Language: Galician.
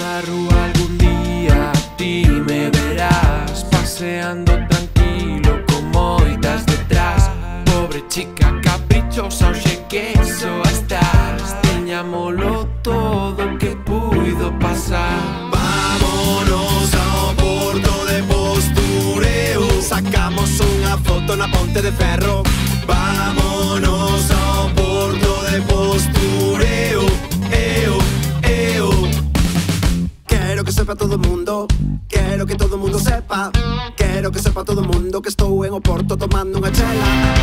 da rúa algún día ti me verás Paseando tranquilo con moitas detrás. Pobre chica caprichosa, oxe que só estás. Teñámolo todo que puido pasar. Vámonos ao porto de postureo. Sacamos unha foto na ponte de ferro. sepa todo o mundo. Quero que todo o mundo sepa. Quero que sepa todo o mundo Que estou en Oporto tomando unha chela.